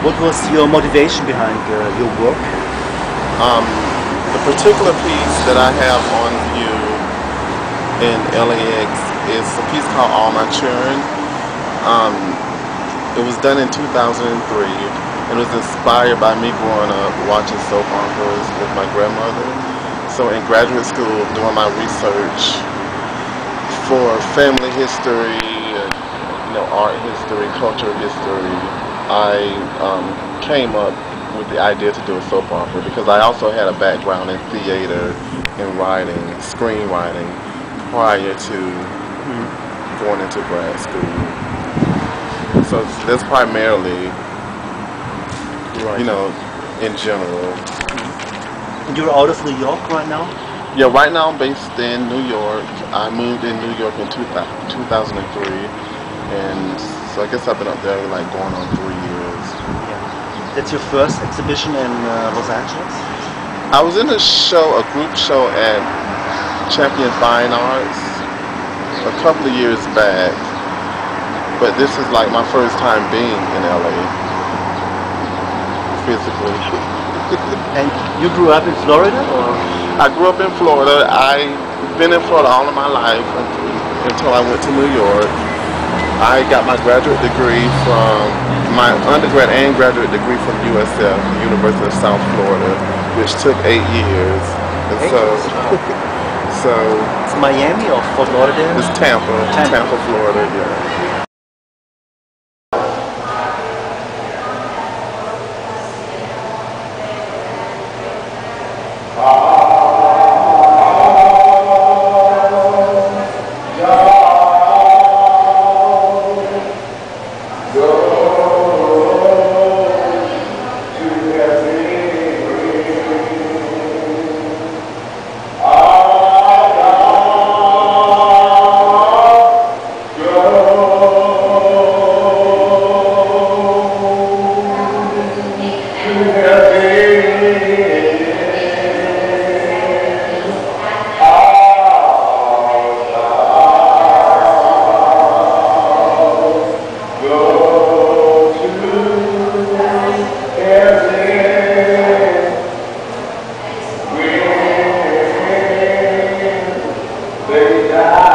What was your motivation behind uh, your work? Um, the particular piece that I have on view in LAX is a piece called All My Churen. Um, it was done in 2003 and was inspired by me growing up watching soap operas with my grandmother. So in graduate school, doing my research for family history, you know, art history, culture history, I um, came up with the idea to do a soap opera because I also had a background in theater and writing, screenwriting prior to going into grad school. So that's primarily, you know, in general. You're out of New York right now? Yeah, right now I'm based in New York. I moved in New York in 2000, 2003, and so I guess I've been up there like going on three years. Yeah. That's your first exhibition in uh, Los Angeles? I was in a show, a group show at Champion Fine Arts a couple of years back, but this is like my first time being in LA physically. and you grew up in Florida or? I grew up in Florida. I've been in Florida all of my life until I went to New York. I got my graduate degree from, my undergrad and graduate degree from USF, the University of South Florida, which took eight years. And eight so, years. so it's Miami or Fort Lauderdale? It's Tampa, Tampa, Tampa Florida, yeah. Obrigado.